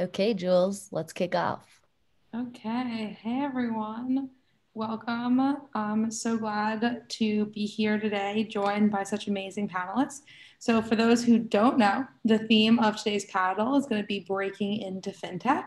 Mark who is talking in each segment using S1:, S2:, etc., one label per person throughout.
S1: Okay, Jules, let's kick off.
S2: Okay. Hey, everyone. Welcome. I'm so glad to be here today, joined by such amazing panelists. So, for those who don't know, the theme of today's panel is going to be breaking into fintech.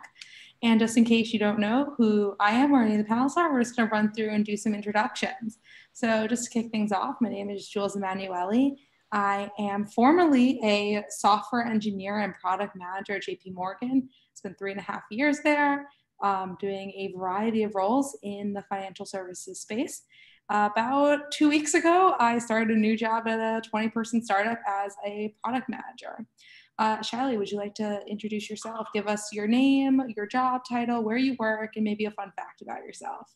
S2: And just in case you don't know who I am or any of the panelists are, we're just going to run through and do some introductions. So, just to kick things off, my name is Jules Emmanuelli. I am formerly a software engineer and product manager at JP Morgan. Been three and a half years there, um, doing a variety of roles in the financial services space. About two weeks ago, I started a new job at a 20 person startup as a product manager. Uh, Shylee, would you like to introduce yourself? Give us your name, your job title, where you work, and maybe a fun fact about yourself.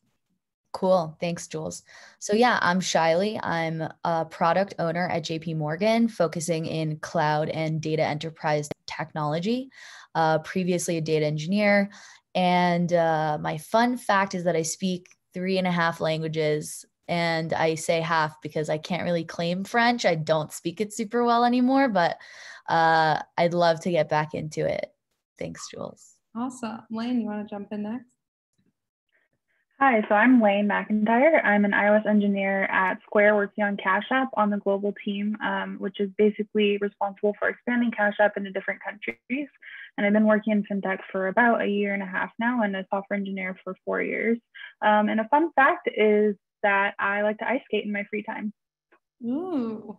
S1: Cool. Thanks, Jules. So, yeah, I'm Shylee. I'm a product owner at JP Morgan, focusing in cloud and data enterprise technology. Uh, previously, a data engineer. And uh, my fun fact is that I speak three and a half languages. And I say half because I can't really claim French. I don't speak it super well anymore, but uh, I'd love to get back into it. Thanks, Jules.
S2: Awesome. Layne, you want to jump in next?
S3: Hi, so I'm Layne McIntyre. I'm an iOS engineer at Square working on Cash App on the global team, um, which is basically responsible for expanding Cash App into different countries. And I've been working in fintech for about a year and a half now and a software engineer for four years. Um, and a fun fact is that I like to ice skate in my free time.
S2: Ooh.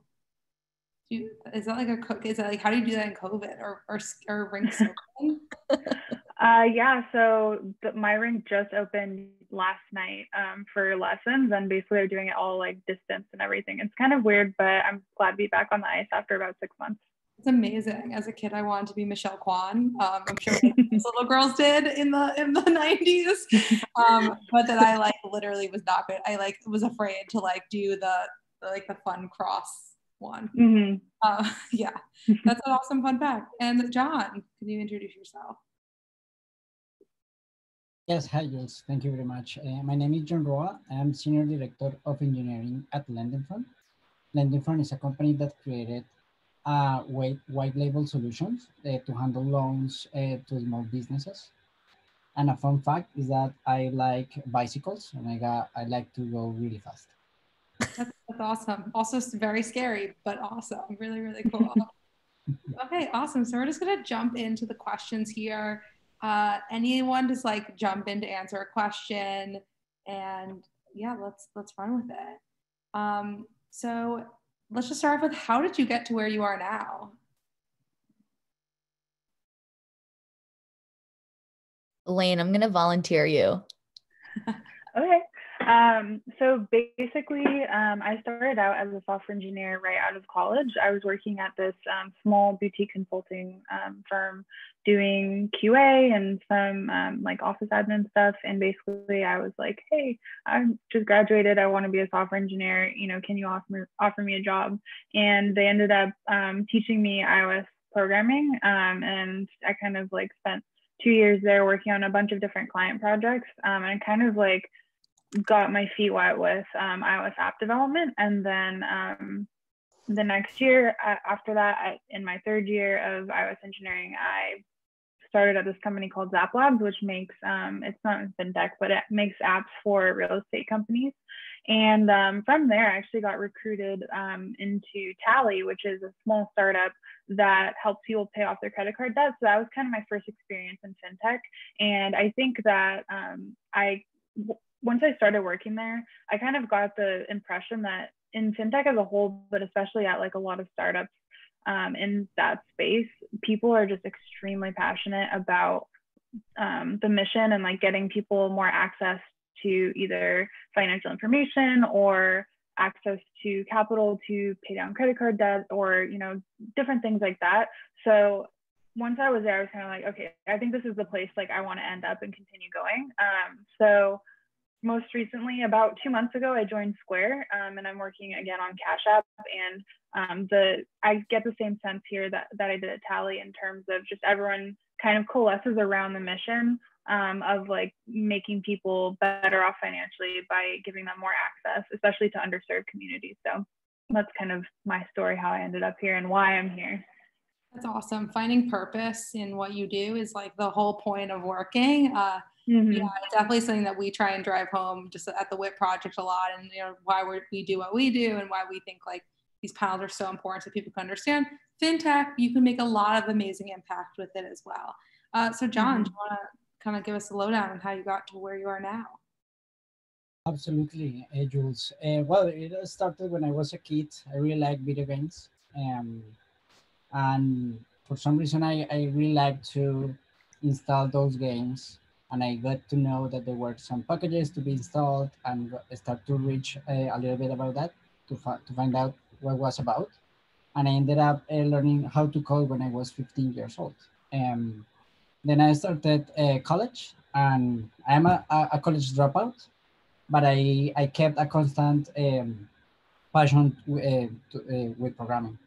S2: You, is that like a cook? Is that like how do you do that in COVID or or, or rinks?
S3: uh, yeah, so the, my rink just opened last night um, for lessons, and basically they're doing it all like distance and everything. It's kind of weird, but I'm glad to be back on the ice after about six months.
S2: It's amazing. As a kid, I wanted to be Michelle Kwan. Um, I'm sure little girls did in the in the 90s, um, but that I like literally was not good. I like was afraid to like do the, the like the fun cross one. Mm-hmm. Uh, yeah, that's an awesome fun fact. And John, can you introduce yourself?
S4: Yes, hi Jules. Thank you very much. Uh, my name is John Roa. I'm Senior Director of Engineering at LendingFront. Lending Fund is a company that created uh, white, white label solutions uh, to handle loans uh, to small businesses. And a fun fact is that I like bicycles and I, got, I like to go really fast.
S2: That's, that's awesome. Also very scary, but awesome. Really, really cool. okay, awesome. So we're just gonna jump into the questions here uh, anyone just like jump in to answer a question and yeah let's let's run with it um, so let's just start off with how did you get to where you are now
S1: Layne, I'm going to volunteer you.
S3: okay. Um, so basically, um, I started out as a software engineer right out of college. I was working at this um, small boutique consulting um, firm doing QA and some um, like office admin stuff. And basically, I was like, hey, I just graduated. I want to be a software engineer. You know, can you offer me, offer me a job? And they ended up um, teaching me iOS programming. and I kind of like spent two years there working on a bunch of different client projects and kind of like got my feet wet with um, iOS app development. And then um, the next year uh, after that, I, in my third year of iOS engineering, I started at this company called Zap Labs, which makes um, it's not fintech, but it makes apps for real estate companies. And um, from there, I actually got recruited um, into Tally, which is a small startup that helps people pay off their credit card debt. So that was kind of my first experience in fintech. And I think that um, I once I started working there, I kind of got the impression that in fintech as a whole, but especially at like a lot of startups um, in that space, people are just extremely passionate about um, the mission and like getting people more access to either financial information or access to capital to pay down credit card debt or you know different things like that. So once i was there i was kind of like okay i think this is the place like i want to end up and continue going. Um, so most recently, about two months ago, I joined Square, um, and I'm working again on Cash App. And um, the I get the same sense here that that I did at Tally in terms of just everyone kind of coalesces around the mission um, of like making people better off financially by giving them more access, especially to underserved communities. So that's kind of my story, how I ended up here and why I'm here.
S2: That's awesome. Finding purpose in what you do is like the whole point of working. Uh, mm-hmm. Yeah, definitely something that we try and drive home just at the WIT project a lot, and you know why we we do what we do and why we think like these panels are so important so people can understand fintech. You can make a lot of amazing impact with it as well. Uh, so, John, mm-hmm. do you want to kind of give us a lowdown on how you got to where you are now?
S4: Absolutely, uh, Jules. Uh, well, it started when I was a kid. I really like video games. Um, and for some reason, I, I really like to install those games. And I got to know that there were some packages to be installed and start to reach uh, a little bit about that to, to find out what was about. And I ended up uh, learning how to code when I was 15 years old. Um, then I started uh, college and I'm a, a college dropout but I, I kept a constant um, passion to, uh, with programming.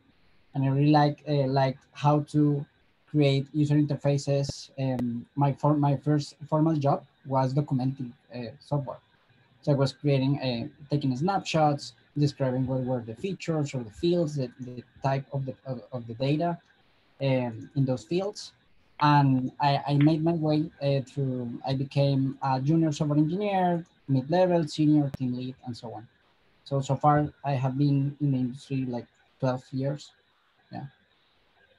S4: And I really like liked how to create user interfaces. Um, my, for, my first formal job was documenting uh, software. So I was creating, uh, taking snapshots, describing what were the features or the fields, the, the type of the, of, of the data um, in those fields. And I, I made my way uh, through, I became a junior software engineer, mid-level, senior, team lead, and so on. So, so far I have been in the industry like 12 years.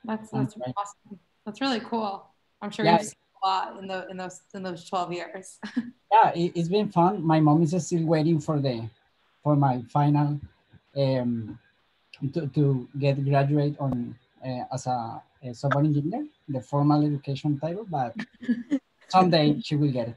S2: That's, that's awesome. That's really cool. I'm sure yeah. you've seen a lot in the in those in those 12 years.
S4: yeah, it, has been fun. My mom is still waiting for the for my final um to, to get graduate on uh, as a, a software engineer, the formal education title, but someday she will get it.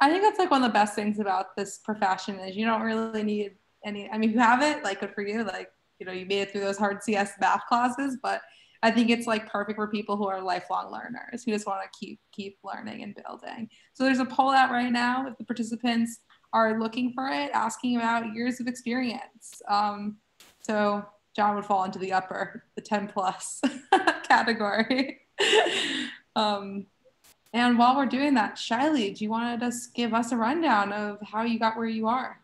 S2: I think that's like one of the best things about this profession is you don't really need any. I mean, you have it, like good for you. Like you know, you made it through those hard CS math classes, but I think it's like perfect for people who are lifelong learners who just want to keep keep learning and building. So there's a poll out right now if the participants are looking for it, asking about years of experience. Um, so John would fall into the upper, the 10 plus category. um, and while we're doing that, Shylee, do you want to just give us a rundown of how you got where you are?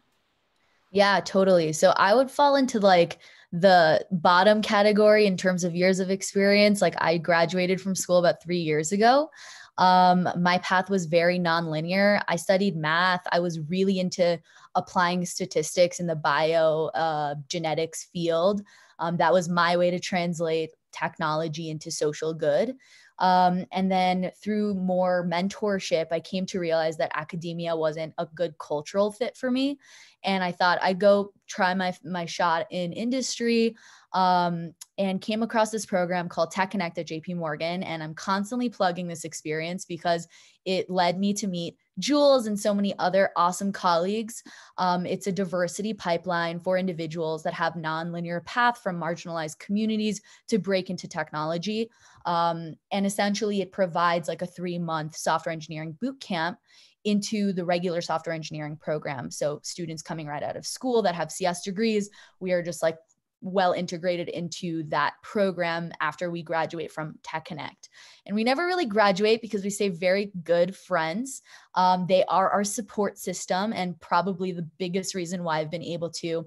S1: Yeah, totally. So I would fall into like the bottom category in terms of years of experience. Like I graduated from school about three years ago. Um, my path was very nonlinear. I studied math. I was really into applying statistics in the bio uh, genetics field. Um, that was my way to translate technology into social good. Um, and then through more mentorship, I came to realize that academia wasn't a good cultural fit for me. And I thought I'd go try my, my shot in industry um, and came across this program called Tech Connect at JP Morgan. And I'm constantly plugging this experience because it led me to meet Jules and so many other awesome colleagues. Um, it's a diversity pipeline for individuals that have nonlinear path from marginalized communities to break into technology. Um, and essentially, it provides like a three month software engineering boot camp into the regular software engineering program. So students coming right out of school that have CS degrees, we are just like well integrated into that program after we graduate from Tech Connect. And we never really graduate because we stay very good friends. Um, they are our support system and probably the biggest reason why I've been able to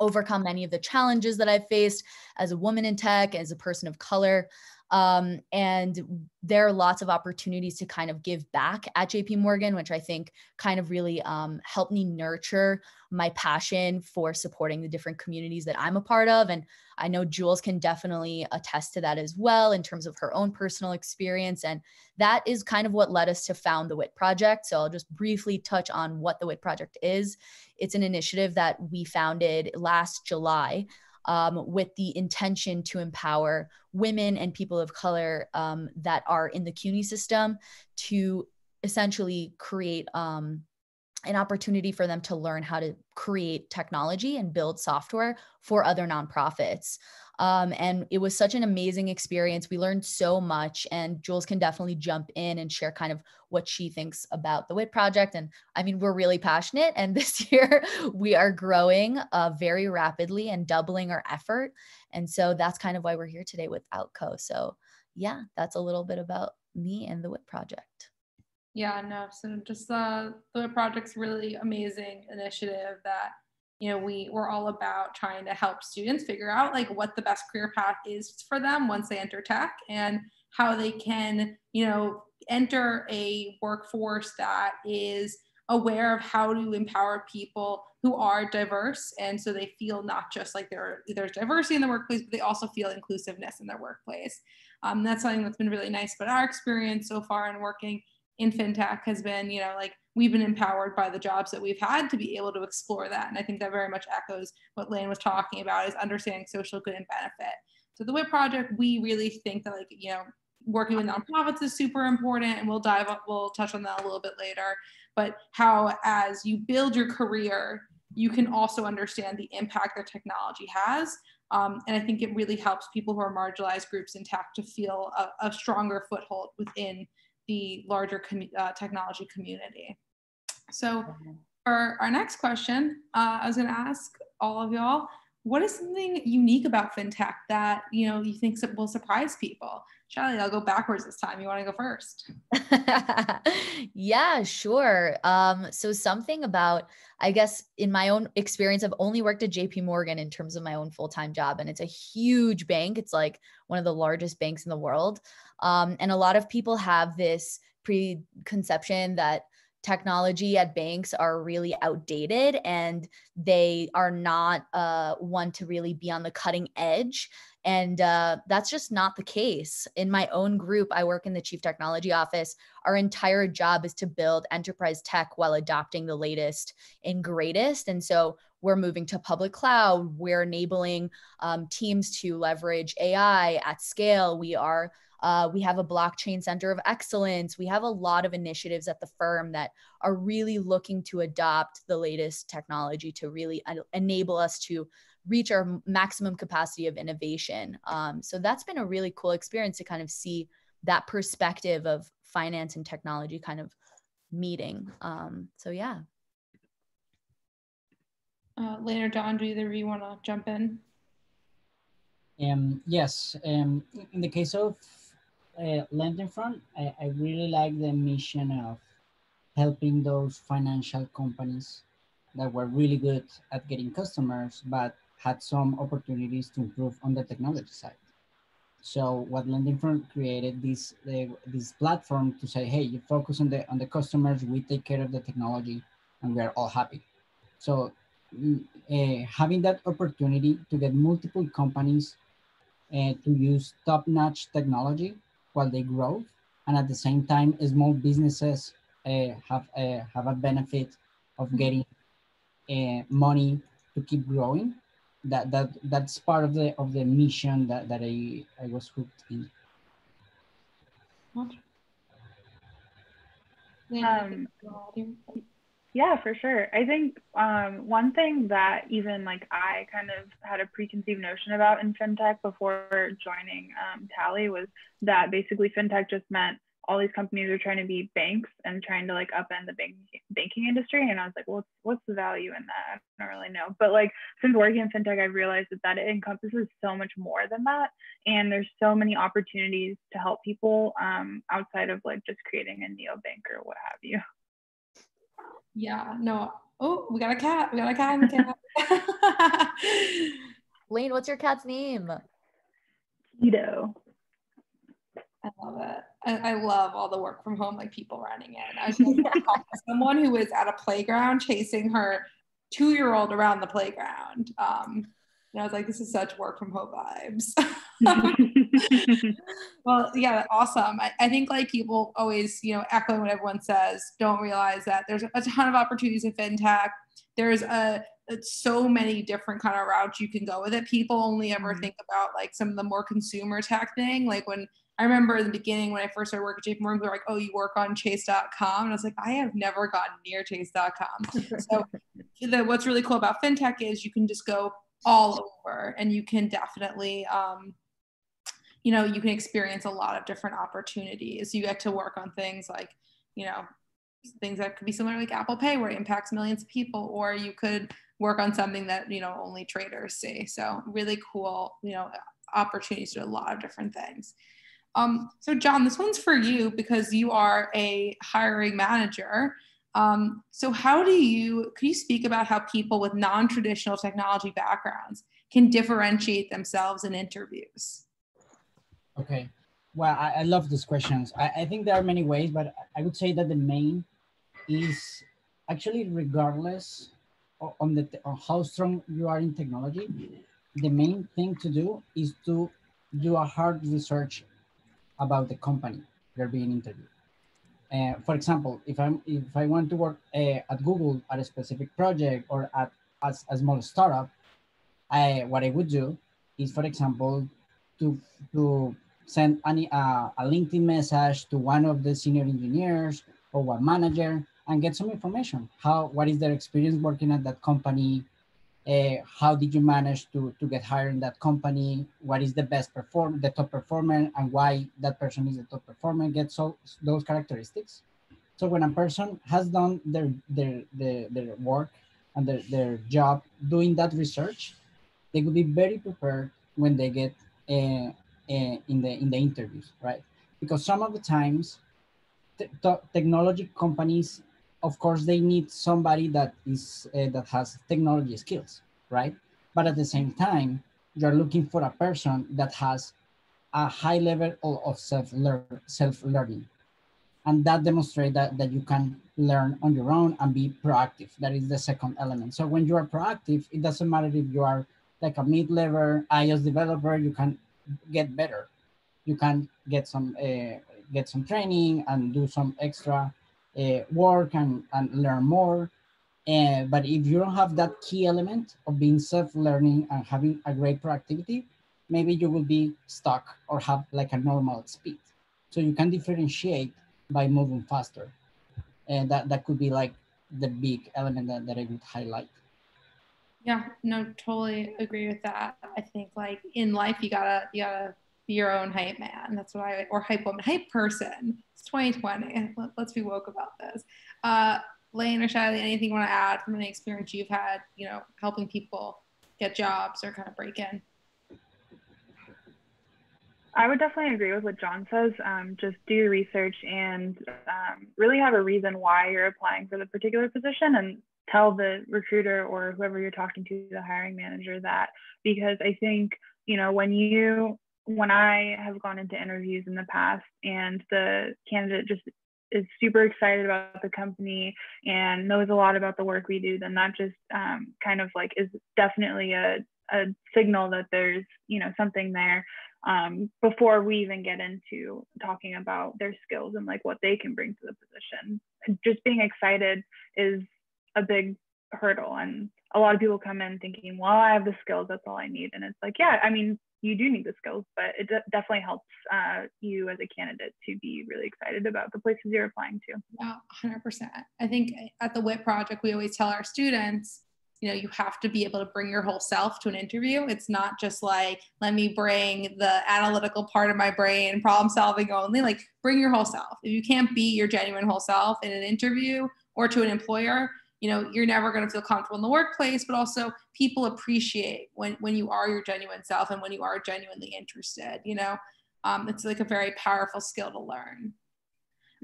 S1: overcome many of the challenges that I've faced as a woman in tech, as a person of color. Um, and there are lots of opportunities to kind of give back at JP Morgan, which I think kind of really um, helped me nurture my passion for supporting the different communities that I'm a part of. And I know Jules can definitely attest to that as well in terms of her own personal experience. And that is kind of what led us to found the WIT Project. So I'll just briefly touch on what the WIT Project is. It's an initiative that we founded last July um, with the intention to empower women and people of color um, that are in the CUNY system to essentially create um, an opportunity for them to learn how to create technology and build software for other nonprofits. Um, and it was such an amazing experience. We learned so much, and Jules can definitely jump in and share kind of what she thinks about the WIT project. And I mean, we're really passionate, and this year we are growing uh, very rapidly and doubling our effort. And so that's kind of why we're here today with Outco. So, yeah, that's a little bit about me and the WIT project.
S2: Yeah, no. So just uh, the project's really amazing initiative that you know we we're all about trying to help students figure out like what the best career path is for them once they enter tech and how they can you know enter a workforce that is aware of how to empower people who are diverse and so they feel not just like there there's diversity in the workplace but they also feel inclusiveness in their workplace um, that's something that's been really nice but our experience so far in working in fintech has been you know like we've been empowered by the jobs that we've had to be able to explore that. And i think that very much echoes what Layne was talking about is understanding social good and benefit. So the WIT project we really think that like you know working with nonprofits is super important and we'll dive up we'll touch on that a little bit later. But how as you build your career you can also understand the impact that technology has. Um, and i think it really helps people who are marginalized groups in tech to feel a, a stronger foothold within the larger com- uh, technology community so for our next question uh, i was going to ask all of y'all what is something unique about fintech that you know you think will surprise people Shylee, I'll go backwards this time. You want to go first?
S1: yeah, sure. Um, so something about, I guess, in my own experience, I've only worked at JP Morgan in terms of my own full-time job, and it's a huge bank. It's like one of the largest banks in the world. Um, and a lot of people have this preconception that technology at banks are really outdated and they are not uh, one to really be on the cutting edge. And uh, that's just not the case. In my own group, I work in the chief technology office. Our entire job is to build enterprise tech while adopting the latest and greatest. And so we're moving to public cloud. We're enabling um, teams to leverage AI at scale. We are uh, we have a blockchain center of excellence. We have a lot of initiatives at the firm that are really looking to adopt the latest technology to really enable us to reach our maximum capacity of innovation. Um, so that's been a really cool experience to kind of see that perspective of finance and technology kind of meeting. Um, so yeah.
S2: Uh, Layne, John, do either of you want to jump in?
S4: Um, yes. Um, in the case of uh, LendingFront, I, I really like the mission of helping those financial companies that were really good at getting customers, but had some opportunities to improve on the technology side. So what LendingFront created this uh, this platform to say, hey, you focus on the on the customers, we take care of the technology, and we are all happy. So uh, having that opportunity to get multiple companies uh, to use top-notch technology while they grow, and at the same time, small businesses uh, have uh, have a benefit of getting uh, money to keep growing. That that that's part of the of the mission that that I I was hooked in.
S3: Um, yeah, for sure. I think um, one thing that even like I kind of had a preconceived notion about in fintech before joining um, Tally was that basically fintech just meant all these companies are trying to be banks and trying to like upend the bank, banking industry. And I was like, well, what's, the value in that? I don't really know. But like since working in fintech, I realized that, that it encompasses so much more than that. And there's so many opportunities to help people um, outside of like just creating a neobank or what have you.
S2: Yeah, no. Oh, we got a cat. We got a cat in the
S1: cat. Layne, what's your cat's name?
S3: Tito.
S2: I love it. I, I, love all the work from home, like people running in. I was like, someone who was at a playground chasing her two year old around the playground. Um, and I was like, this is such work from home vibes. well, yeah, awesome. I, I, think like people always, you know, echoing what everyone says, don't realize that there's a ton of opportunities in fintech. There's a, so many different kind of routes you can go with it. People only ever mm-hmm. think about like some of the more consumer tech thing, like when I remember in the beginning when I first started working at JP Morgan, they were like, oh, you work on chase.com. And I was like, I have never gotten near chase.com. so the, what's really cool about fintech is you can just go all over and you can definitely, um, you know, you can experience a lot of different opportunities. You get to work on things like, you know, things that could be similar like Apple Pay where it impacts millions of people, or you could work on something that, you know, only traders see. So really cool, you know, opportunities to do a lot of different things. Um, so, John, this one's for you because you are a hiring manager. Um, so how do you, could you speak about how people with non-traditional technology backgrounds can differentiate themselves in interviews?
S4: Okay. Well, I, I love these questions. I, I think there are many ways, but I would say that the main is actually regardless on the on how strong you are in technology, the main thing to do is to do a hard research about the company you're being interviewed. Uh, for example, if I'm if I want to work uh, at Google at a specific project or at as a small startup, I, what I would do is, for example, to to send any uh, a LinkedIn message to one of the senior engineers or one manager and get some information. How what is their experience working at that company? Uh, how did you manage to, to get hired in that company? What is the best perform, the top performer, and why that person is the top performer? Get so those characteristics. So when a person has done their their their, their work and their, their job doing that research, they could be very prepared when they get uh, uh, in the in the interviews, right? Because some of the times, technology companies of course they need somebody that is uh, that has technology skills right? But at the same time you're looking for a person that has a high level of self learn self learning and that demonstrates that, that you can learn on your own and be proactive. That is the second element. So when you are proactive it doesn't matter if you are like a mid-level ios developer you can get better. You can get some uh, get some training and do some extra uh, work and, and learn more. Uh, but if you don't have that key element of being self-learning and having a great productivity, maybe you will be stuck or have like a normal speed. So you can differentiate by moving faster. And that, that could be like the big element that, that I would highlight.
S2: Yeah, no, totally agree with that. I think like in life, you gotta, you gotta your own hype man. That's what I, or hype woman, hype person. It's 2020. Let, us be woke about this. Uh, Layne or Shylee, anything you want to add from any experience you've had, you know, helping people get jobs or kind of break in?
S3: I would definitely agree with what John says. Um, just do your research and um, really have a reason why you're applying for the particular position and tell the recruiter or whoever you're talking to, the hiring manager, that because I think, you know, when you when I have gone into interviews in the past and the candidate just is super excited about the company and knows a lot about the work we do, then that just um, kind of like is definitely a, a signal that there's you know something there um, before we even get into talking about their skills and like what they can bring to the position. Just being excited is a big hurdle and a lot of people come in thinking well i have the skills that's all i need and it's like yeah i mean you do need the skills, but it de- definitely helps uh, you as a candidate to be really excited about the places you're applying to.
S2: Yeah, 100%. I think at the WIT project, we always tell our students, you know, you have to be able to bring your whole self to an interview. It's not just like, let me bring the analytical part of my brain, problem solving only. Like, bring your whole self. If you can't be your genuine whole self in an interview or to an employer, you know you're never going to feel comfortable in the workplace but also people appreciate when when you are your genuine self and when you are genuinely interested you know? Um, it's like a very powerful skill to learn.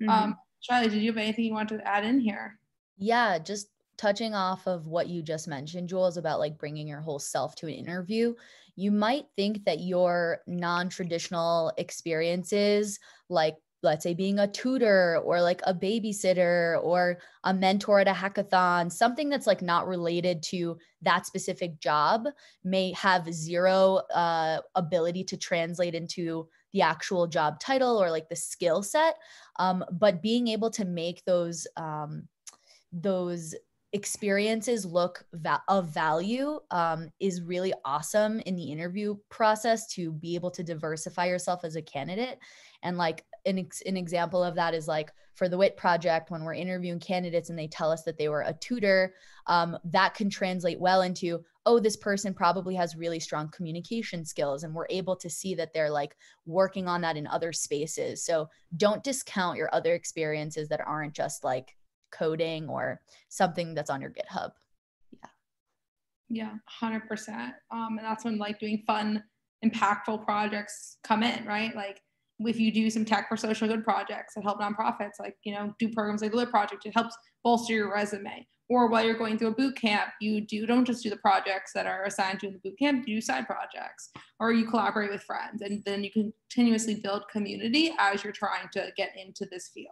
S2: Mm-hmm. um, Shylee did you have anything you want to add in here?
S1: Yeah just touching off of what you just mentioned jules about like bringing your whole self to an interview you might think that your non-traditional experiences like let's say being a tutor or like a babysitter or a mentor at a hackathon something that's like not related to that specific job may have zero uh, ability to translate into the actual job title or like the skill set. Um, but being able to make those um, those experiences look va- of value um, is really awesome in the interview process to be able to diversify yourself as a candidate and like an, ex- an example of that is like for the WIT project, when we're interviewing candidates and they tell us that they were a tutor, um, that can translate well into, oh, this person probably has really strong communication skills. And we're able to see that they're like working on that in other spaces. So don't discount your other experiences that aren't just like coding or something that's on your GitHub. Yeah.
S2: Yeah, 100%. Um, and that's when like doing fun, impactful projects come in, right? Like if you do some tech for social good projects that help nonprofits, like you know, do programs like the WIT Project, it helps bolster your resume. Or while you're going through a boot camp, you do don't just do the projects that are assigned to you in the boot camp, you do side projects, or you collaborate with friends, and then you continuously build community as you're trying to get into this field.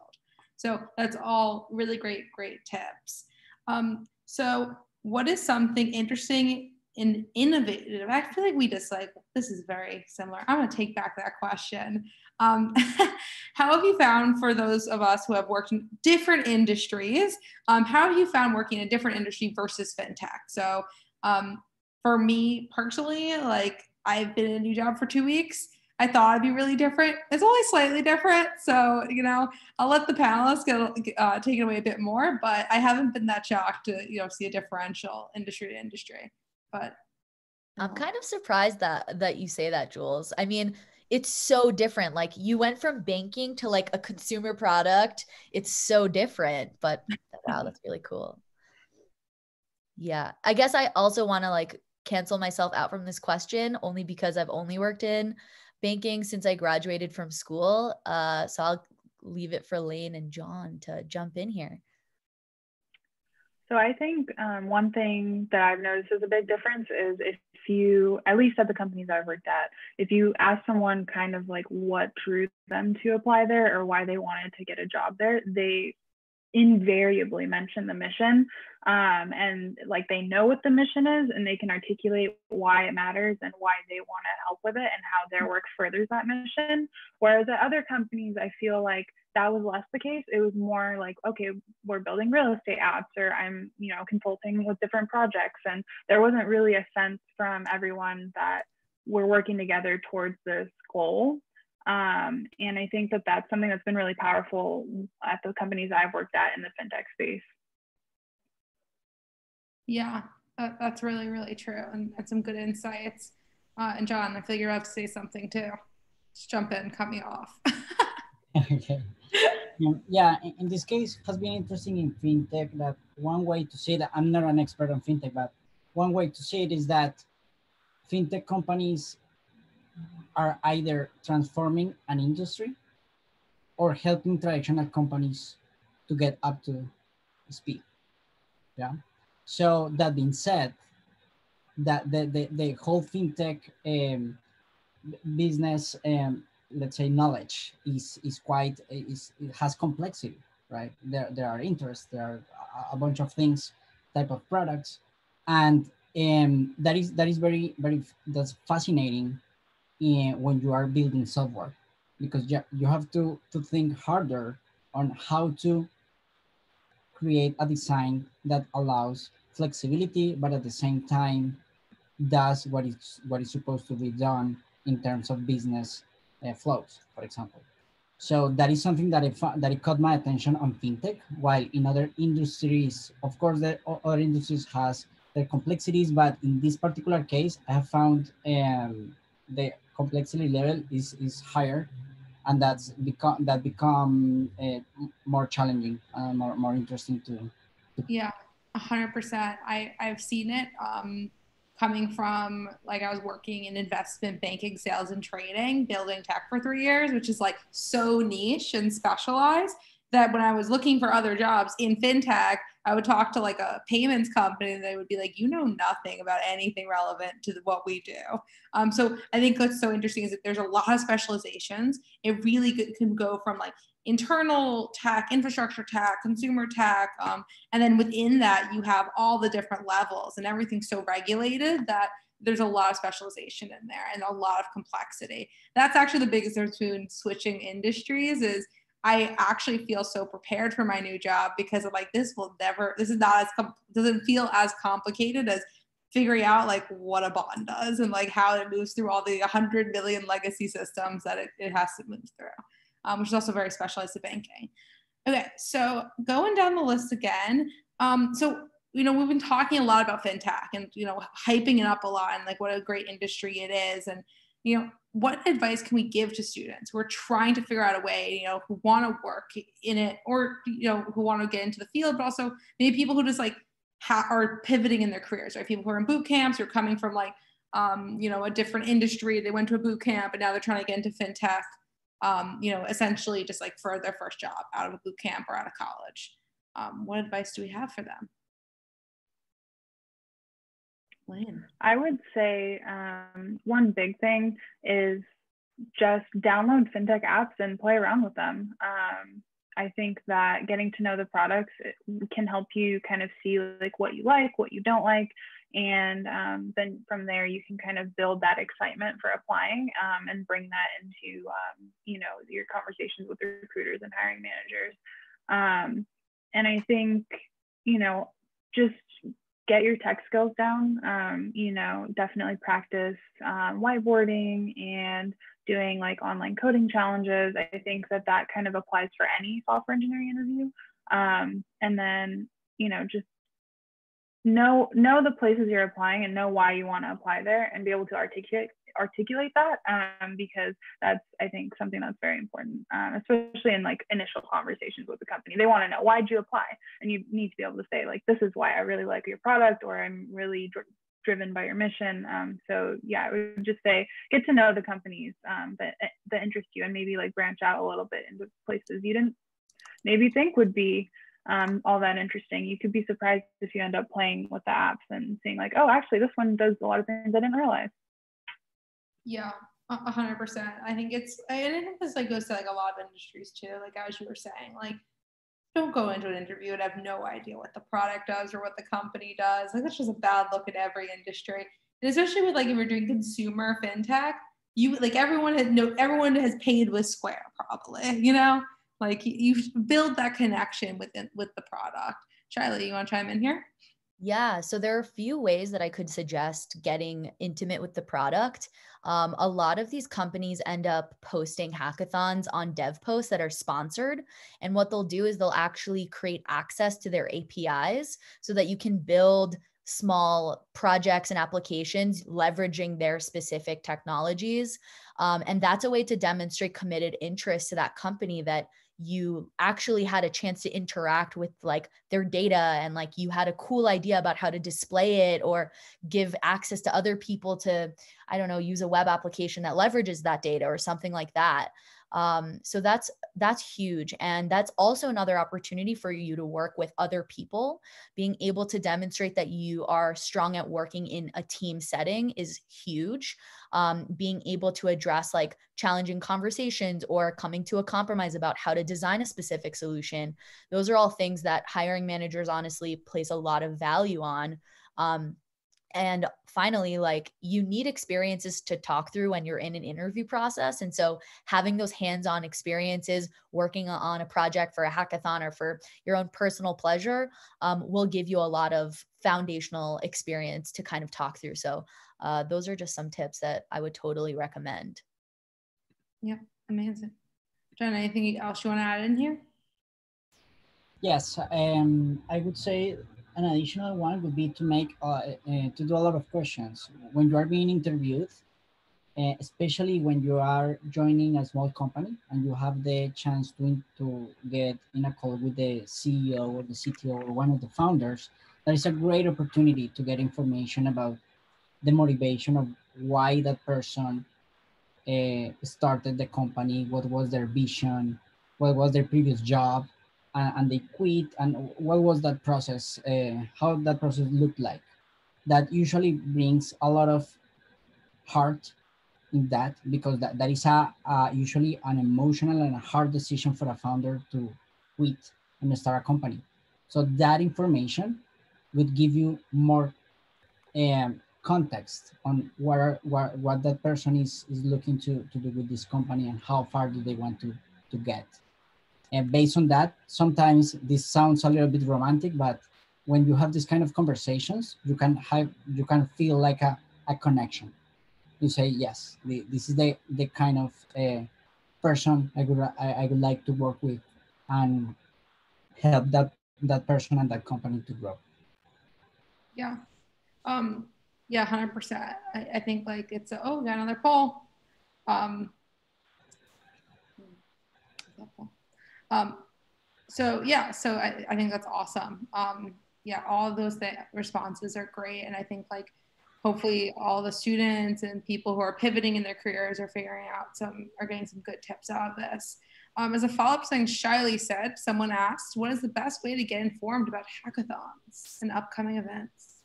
S2: So that's all really great, great tips. Um, so what is something interesting and innovative? I feel like we just like this is very similar. I'm gonna take back that question. Um, how have you found for those of us who have worked in different industries? Um, how have you found working in a different industry versus fintech? So um, for me personally, like I've been in a new job for two weeks. I thought it'd be really different. It's only slightly different. So, you know, I'll let the panelists get uh, take it away a bit more, but I haven't been that shocked to, you know, see a differential industry to industry. But
S1: I'm kind of surprised that that you say that, Jules. I mean, it's so different. Like you went from banking to like a consumer product. It's so different, but wow, that's really cool. Yeah. I guess I also want to like cancel myself out from this question only because I've only worked in banking since I graduated from school. Uh, so I'll leave it for Layne and John to jump in here.
S3: So I think um, one thing that I've noticed is a big difference is if you, at least at the companies I've worked at, if you ask someone kind of like what drew them to apply there or why they wanted to get a job there, they invariably mention the mission um, and like they know what the mission is and they can articulate why it matters and why they want to help with it and how their work furthers that mission. Whereas at other companies i feel like that was less the case. It was more like okay we're building real estate apps or i'm you know consulting with different projects. And there wasn't really a sense from everyone that we're working together towards this goal um, and I think that that's something that's been really powerful at the companies I've worked at in the fintech space.
S2: Yeah, that, that's really, really true. And that's some good insights. Uh, and John, I feel you're about to say something too. Just jump in, cut me off.
S4: okay. Yeah, in this case, has been interesting in fintech that one way to say that I'm not an expert on fintech, but one way to say it is that fintech companies are either transforming an industry or helping traditional companies to get up to speed. Yeah. So that being said, that the, the, the whole fintech um, business, um, let's say knowledge is, is quite, is, it has complexity, right? There, there are interests, there are a bunch of things, type of products. And um, that is, that is very, very, that's fascinating in, when you are building software because you, have to, to think harder on how to create a design that allows flexibility, but at the same time does what is what is supposed to be done in terms of business uh, flows, for example. So that is something that it, that it caught my attention on fintech, while in other industries, of course, the other industries has their complexities, but in this particular case, I have found um, the complexity level is, is higher and that's become that become uh, more challenging and more, more interesting to, to
S2: yeah 100% I, i've seen it um, coming from like i was working in investment banking sales and trading building tech for three years which is like so niche and specialized that when I was looking for other jobs in fintech, I would talk to like a payments company and they would be like, you know nothing about anything relevant to what we do. Um, so I think what's so interesting is that there's a lot of specializations. It really can go from like internal tech, infrastructure tech, consumer tech. Um, and then within that, you have all the different levels and everything's so regulated that there's a lot of specialization in there and a lot of complexity. That's actually the biggest difference between switching industries is I actually feel so prepared for my new job because of like this will never this is not as com- doesn't feel as complicated as figuring out like what a bond does and like how it moves through all the 100 million legacy systems that it, it has to move through um, which is also very specialized to banking. Okay so going down the list again um, so you know we've been talking a lot about fintech and you know hyping it up a lot and like what a great industry it is and you know what advice can we give to students who are trying to figure out a way, you know, who want to work in it or, you know, who want to get into the field, but also maybe people who just like ha- are pivoting in their careers, right? People who are in boot camps or coming from like, um, you know, a different industry. They went to a boot camp and now they're trying to get into fintech. um, you know, essentially just like for their first job out of a boot camp or out of college. Um, what advice do we have for them?
S3: I would say um, one big thing is just download fintech apps and play around with them. Um, I think that getting to know the products can help you kind of see like what you like, what you don't like, and um, then from there you can kind of build that excitement for applying um, and bring that into um, you know your conversations with recruiters and hiring managers. Um, and I think you know just get your tech skills down. Um, you know, definitely practice um, whiteboarding and doing like online coding challenges. I think that that kind of applies for any software engineering interview. Um, and then, you know, just know know the places you're applying and know why you want to apply there and be able to articulate articulate that um, because that's I think something that's very important, um, especially in like initial conversations with the company. They want to know why'd you apply, and you need to be able to say like this is why I really like your product or I'm really dr- driven by your mission. Um, so yeah, I would just say get to know the companies um, that that interest you and maybe like branch out a little bit into places you didn't maybe think would be um, all that interesting. You could be surprised if you end up playing with the apps and seeing like, oh, actually, this one does a lot of things I didn't realize.
S2: Yeah, a hundred percent. I think it's, and I think this like goes to like a lot of industries too. Like as you were saying, like don't go into an interview and have no idea what the product does or what the company does. Like that's just a bad look at every industry, and especially with like if you're doing consumer fintech, you like everyone has no, everyone has paid with Square probably, you know. Like you build that connection with with the product. Shylee, you want to chime in here?
S1: Yeah, so there are a few ways that I could suggest getting intimate with the product. Um, a lot of these companies end up posting hackathons on dev posts that are sponsored. And what they'll do is they'll actually create access to their APIs so that you can build small projects and applications leveraging their specific technologies. Um, and that's a way to demonstrate committed interest to that company that you actually had a chance to interact with like their data and like you had a cool idea about how to display it or give access to other people to i don't know use a web application that leverages that data or something like that um, so that's that's huge. And that's also another opportunity for you to work with other people. Being able to demonstrate that you are strong at working in a team setting is huge. Um, being able to address like challenging conversations or coming to a compromise about how to design a specific solution. Those are all things that hiring managers honestly place a lot of value on. Um, and finally like you need experiences to talk through when you're in an interview process. And so having those hands-on experiences working on a project for a hackathon or for your own personal pleasure um, will give you a lot of foundational experience to kind of talk through. So uh, those are just some tips that i would totally recommend.
S2: Yeah amazing. John anything else you want to add in here?
S4: Yes um, i would say an additional one would be to make uh, uh, to do a lot of questions. When you are being interviewed uh, especially when you are joining a small company and you have the chance to, to get in a call with the ceo or the cto or one of the founders that is a great opportunity to get information about the motivation of why that person uh, started the company what was their vision what was their previous job and, and they quit and what was that process uh, how that process looked like? That usually brings a lot of heart in that because that, that is a uh, usually an emotional and a hard decision for a founder to quit and start a company. So that information would give you more um, context on what, are, what what that person is is looking to to do with this company and how far do they want to to get and based on that, sometimes this sounds a little bit romantic, but when you have this kind of conversations, you can have you can feel like a, a connection. You say, yes, the, this is the the kind of uh, person I would I, I would like to work with, and help that that person and that company to grow.
S2: Yeah, um, yeah, hundred percent. I think like it's a, oh, got another poll. Um, um, so yeah, so I, I think that's awesome. Um, yeah, all those th- responses are great, and I think like hopefully all the students and people who are pivoting in their careers are figuring out some are getting some good tips out of this. Um, as a follow-up thing, Shylee said, someone asked, what is the best way to get informed about hackathons and upcoming events?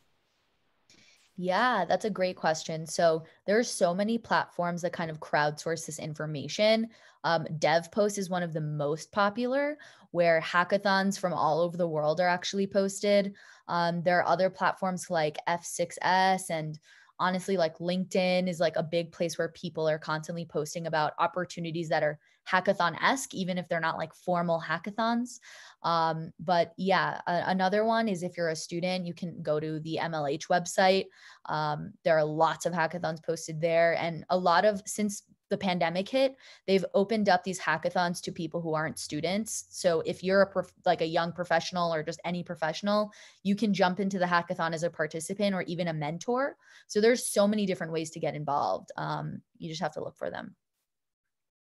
S1: Yeah, that's a great question. So there's so many platforms that kind of crowdsource this information. Um, DevPost is one of the most popular, where hackathons from all over the world are actually posted. Um, there are other platforms like F6S and honestly like linkedin is like a big place where people are constantly posting about opportunities that are hackathon-esque even if they're not like formal hackathons. Um, but yeah a- another one is if you're a student you can go to the mlh website. Um, there are lots of hackathons posted there and a lot of since the pandemic hit, they've opened up these hackathons to people who aren't students. So if you're a prof- like a young professional or just any professional, you can jump into the hackathon as a participant or even a mentor. So there's so many different ways to get involved. Um, you just have to look for them.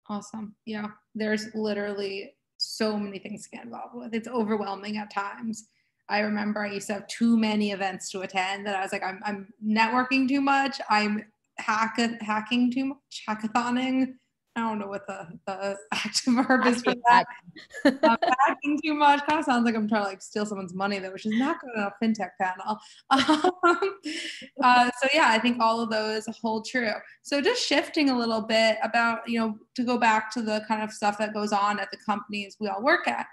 S2: Awesome. Yeah, there's literally so many things to get involved with. It's overwhelming at times. I remember I used to have too many events to attend that I was like, I'm, I'm networking too much. I'm hack hacking too much, hackathoning. I don't know what the, the active verb is for that. um, hacking too much kind of sounds like I'm trying to like steal someone's money though, which is not good on a fintech panel. Um, uh, so yeah, I think all of those hold true. So just shifting a little bit about, you know, to go back to the kind of stuff that goes on at the companies we all work at.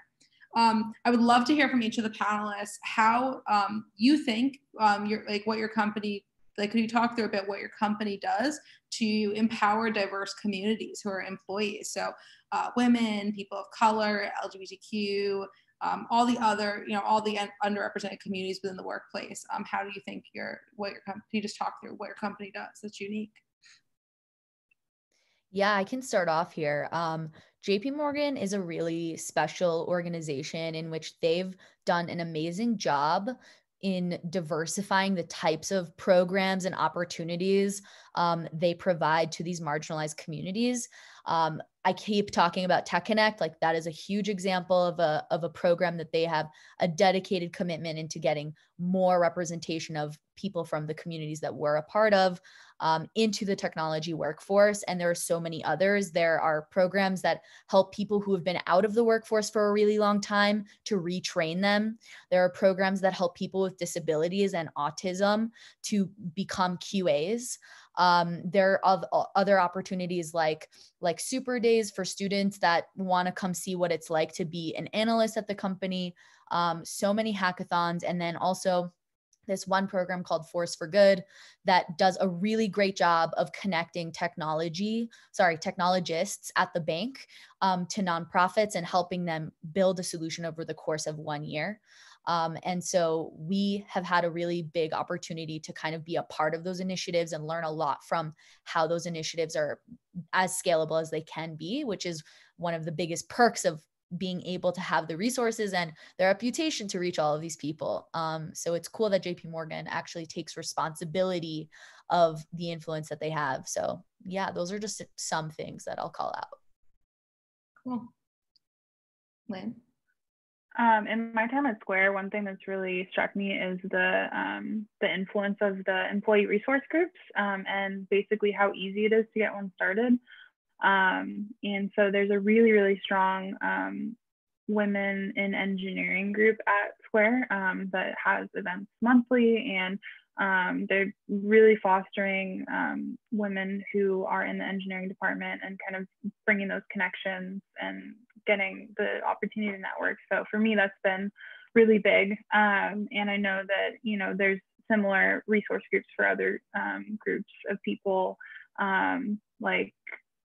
S2: Um, I would love to hear from each of the panelists how um, you think um, your like what your company like could you talk through a bit what your company does to empower diverse communities who are employees? So uh, women people of color lgbtq um, all the other you know all the underrepresented communities within the workplace. Um, how do you think your what your company you just talk through what your company does that's unique?
S1: Yeah i can start off here. Um, JP Morgan is a really special organization in which they've done an amazing job in diversifying the types of programs and opportunities um, they provide to these marginalized communities. Um, I keep talking about Tech Connect, like that is a huge example of a, of a program that they have a dedicated commitment into getting more representation of people from the communities that we're a part of um, into the technology workforce. And there are so many others. There are programs that help people who have been out of the workforce for a really long time to retrain them. There are programs that help people with disabilities and autism to become QAs. Um, there are other opportunities like like super days for students that want to come see what it's like to be an analyst at the company. Um, so many hackathons, and then also this one program called Force for Good that does a really great job of connecting technology, sorry, technologists at the bank um, to nonprofits and helping them build a solution over the course of one year. Um, and so we have had a really big opportunity to kind of be a part of those initiatives and learn a lot from how those initiatives are as scalable as they can be, which is one of the biggest perks of being able to have the resources and the reputation to reach all of these people. Um, so it's cool that JP Morgan actually takes responsibility of the influence that they have. So yeah, those are just some things that I'll call out.
S2: Cool. Layne?
S3: Um, in my time at Square, one thing that's really struck me is the um, the influence of the employee resource groups um, and basically how easy it is to get one started. Um, and so there's a really, really strong um, women in engineering group at Square um, that has events monthly and um, they're really fostering um, women who are in the engineering department and kind of bringing those connections and getting the opportunity to network. So for me, that's been really big. Um, and I know that, you know, there's similar resource groups for other groups of people like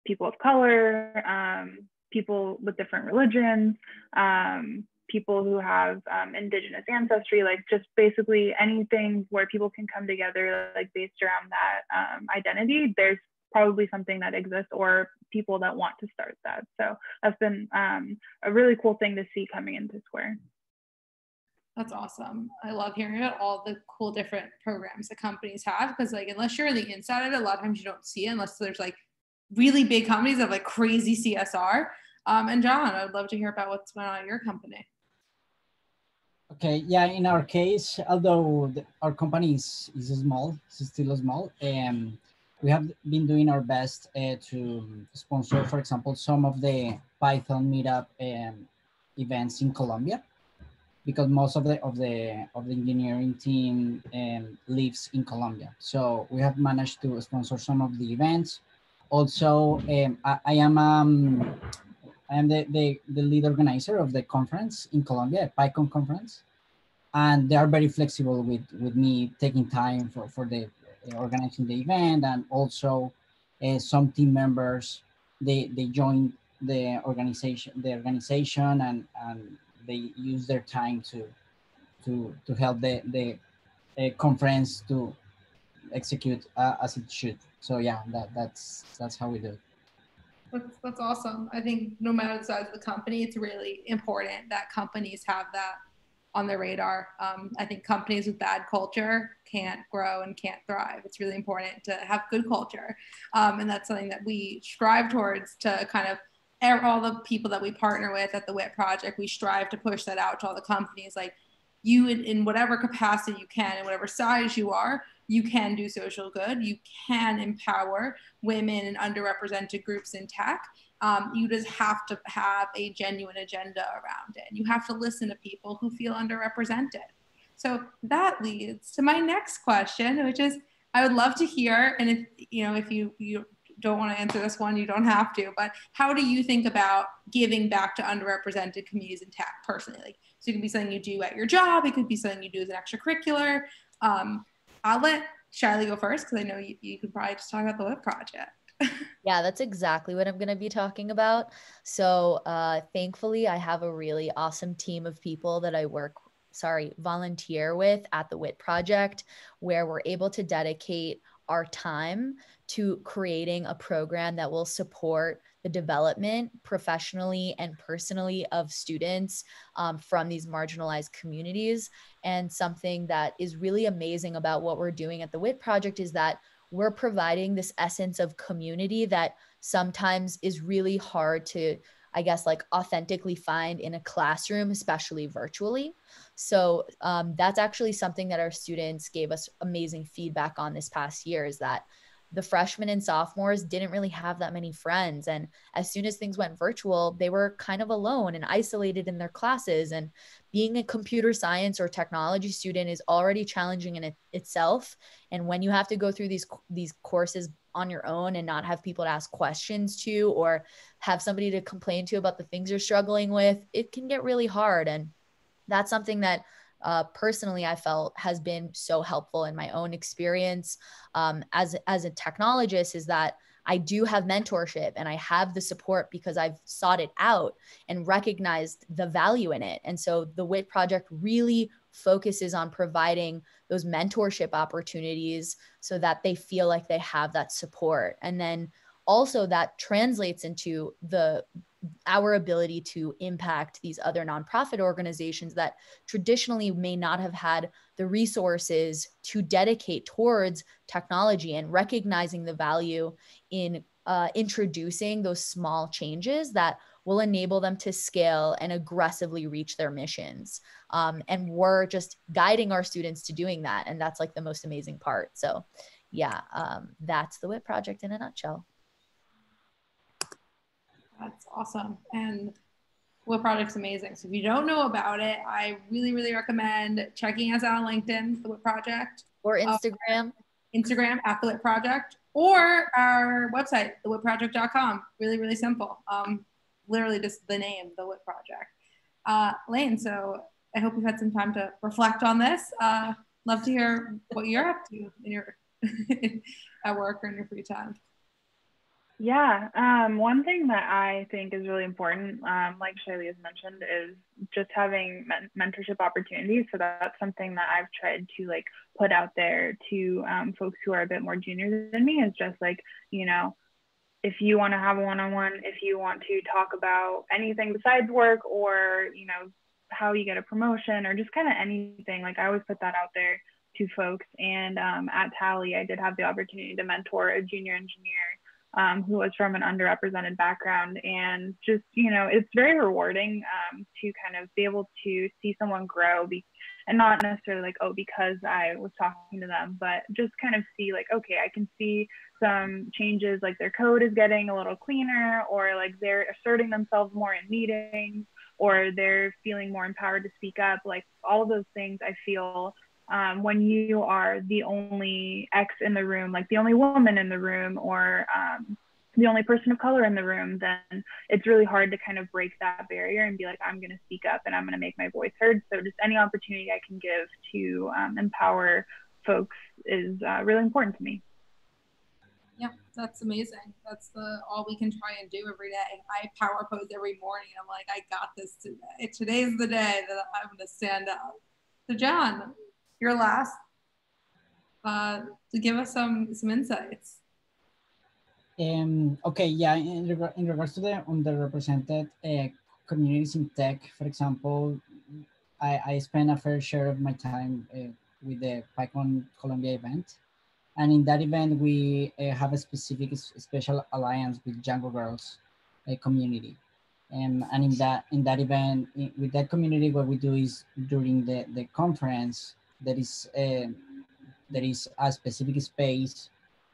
S3: people of color, um, people with different religions, um, people who have um, indigenous ancestry, like just basically anything where people can come together, like based around that um, identity. There's probably something that exists or people that want to start that. So that's been um, a really cool thing to see coming into Square.
S2: That's awesome. I love hearing about all the cool different programs that companies have because like unless you're in the inside of it, a lot of times you don't see it unless there's like really big companies that have like crazy CSR. Um, and John, I'd love to hear about what's going on at your company.
S4: Okay, yeah, in our case, although the, our company is, is small, it's still small, um, we have been doing our best uh, to sponsor, for example, some of the Python meetup um, events in Colombia, because most of the of the of the engineering team um, lives in Colombia. So we have managed to sponsor some of the events. Also, um, I, I, am I am the, the, the lead organizer of the conference in Colombia, PyCon conference. And they are very flexible with, with me taking time for, for the uh, organizing the event and also uh, some team members, they, they join the organization, the organization and, and they use their time to, to, to help the, the uh, conference to execute uh, as it should. So yeah, that, that's, that's how we do it.
S2: That's, that's awesome. I think no matter the size of the company, it's really important that companies have that on their radar. Um, I think companies with bad culture can't grow and can't thrive. It's really important to have good culture. Um, and that's something that we strive towards to kind of all the people that we partner with at the WIT Project, we strive to push that out to all the companies. Like you, in, in whatever capacity you can, in whatever size you are, you can do social good. You can empower women and underrepresented groups in tech. Um, you just have to have a genuine agenda around it. You have to listen to people who feel underrepresented. So that leads to my next question, which is I would love to hear, and if you know, if you you don't want to answer this one, you don't have to. But how do you think about giving back to underrepresented communities in tech personally? Like, so it could be something you do at your job. It could be something you do as an extracurricular. Um, I'll let Shylee go first because I know you, you could probably just talk about the WIT project.
S1: yeah, that's exactly what I'm going to be talking about. So, uh, thankfully, I have a really awesome team of people that I work, sorry, volunteer with at the WIT project, where we're able to dedicate our time to creating a program that will support the development professionally and personally of students um, from these marginalized communities. And something that is really amazing about what we're doing at the WIT Project is that we're providing this essence of community that sometimes is really hard to I guess, like authentically find in a classroom, especially virtually. So um, that's actually something that our students gave us amazing feedback on this past year is that the freshmen and sophomores didn't really have that many friends. And as soon as things went virtual, they were kind of alone and isolated in their classes. And being a computer science or technology student is already challenging in it, itself. And when you have to go through these these courses on your own and not have people to ask questions to or have somebody to complain to about the things you're struggling with, it can get really hard. And that's something that uh, personally I felt has been so helpful in my own experience um, as as a technologist is that I do have mentorship and I have the support because I've sought it out and recognized the value in it. And so the WIT project really focuses on providing those mentorship opportunities so that they feel like they have that support. And then also that translates into the our ability to impact these other nonprofit organizations that traditionally may not have had the resources to dedicate towards technology and recognizing the value in uh, introducing those small changes that will enable them to scale and aggressively reach their missions. Um, and we're just guiding our students to doing that. And that's like the most amazing part. So, yeah, um, that's the WIT project in a nutshell.
S2: That's awesome. And WIT project's amazing. So if you don't know about it, I really, really recommend checking us out on LinkedIn, the WIT project.
S1: Or uh, Instagram.
S2: Instagram at the WIT project or our website, thewitproject.com. Really, really simple. Um, literally just the name, the WIT project. Uh, Layne, so I hope you've had some time to reflect on this. Uh, love to hear what you're up to in your at work or in your free time.
S3: Yeah, um, one thing that I think is really important, um, like Shylee has mentioned, is just having men- mentorship opportunities. So that's something that I've tried to like put out there to um, folks who are a bit more junior than me. Is just like you know, if you want to have a one-on-one, if you want to talk about anything besides work, or you know, how you get a promotion, or just kind of anything. Like I always put that out there to folks. And um, at Tally, I did have the opportunity to mentor a junior engineer um, who was from an underrepresented background. And just, you know, it's very rewarding um, to kind of be able to see someone grow be- and not necessarily like, oh, because I was talking to them, but just kind of see like, okay, I can see some changes, like their code is getting a little cleaner, or like they're asserting themselves more in meetings, or they're feeling more empowered to speak up. Like all those things I feel um, when you are the only X in the room, like the only woman in the room, or um, the only person of color in the room, then it's really hard to kind of break that barrier and be like, I'm going to speak up and I'm going to make my voice heard. So, just any opportunity I can give to um, empower folks is uh, really important to me.
S2: Yeah, that's amazing. That's the all we can try and do every day. I power pose every morning. I'm like, I got this today. Today's the day that I'm going to stand up. So, John, your last uh, to give us some some insights.
S4: Um, okay, yeah, in, reg- in regards to the underrepresented uh, communities in tech, for example, I, I spend a fair share of my time uh, with the PyCon Colombia event. And in that event, we uh, have a specific special alliance with Django Girls uh, community. Um, and in that in that event, in, with that community, what we do is during the, the conference, there is a, there is a specific space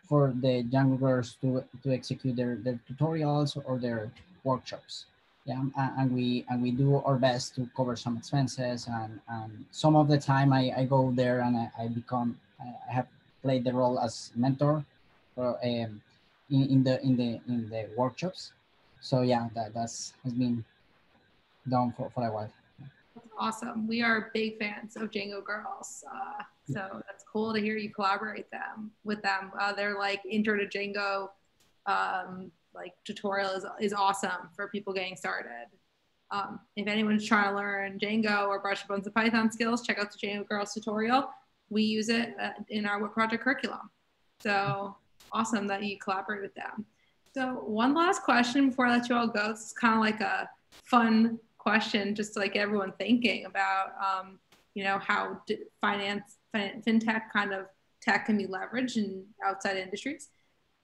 S4: for the younger girls to, to execute their, their tutorials or their workshops. Yeah, and, we and we do our best to cover some expenses and, and some of the time I, I go there and I, I become I have played the role as mentor um, in, in the in the in the workshops. So yeah, that that's has been done for, for a while
S2: awesome. We are big fans of Django Girls. Uh, so that's cool to hear you collaborate them with them. Uh, they're like intro to Django, um, like tutorial is, is awesome for people getting started. Um, if anyone's trying to learn Django or brush up on some Python skills, check out the Django Girls tutorial. We use it uh, in our WIT project curriculum. So awesome that you collaborate with them. So one last question before I let you all go. This is kind of like a fun question, just like everyone thinking about, um, you know, how finance, fin- fintech kind of tech can be leveraged in outside industries.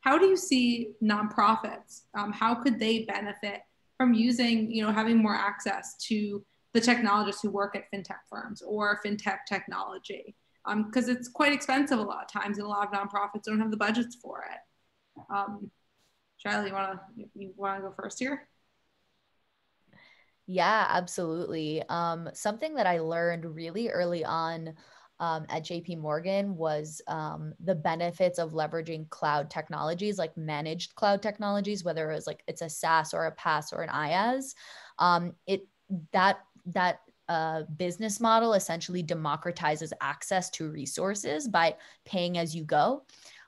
S2: How do you see nonprofits? Um, how could they benefit from using, you know, having more access to the technologists who work at fintech firms or fintech technology? Because um, it's quite expensive a lot of times, and a lot of nonprofits don't have the budgets for it. Um, Shylee, you want to you want to go first here?
S1: Yeah, absolutely. Um, something that I learned really early on um, at JP Morgan was um, the benefits of leveraging cloud technologies, like managed cloud technologies, whether it was like it's a SaaS or a PaaS or an IaaS. Um, it that that uh, business model essentially democratizes access to resources by paying as you go.